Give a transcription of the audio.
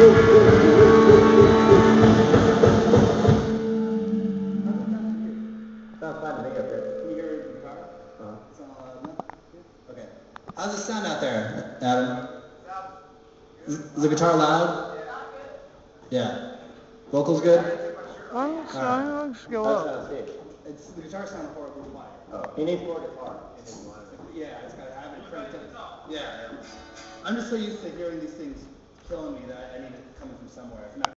How's the sound out there, the guitar loud? Yeah. Vocals good? The guitar sounds horribly quiet. Oh. He more guitar. Yeah, it's got to have it cranked up. Yeah. I'm just so used to hearing these things killing me that I need it coming from somewhere. If not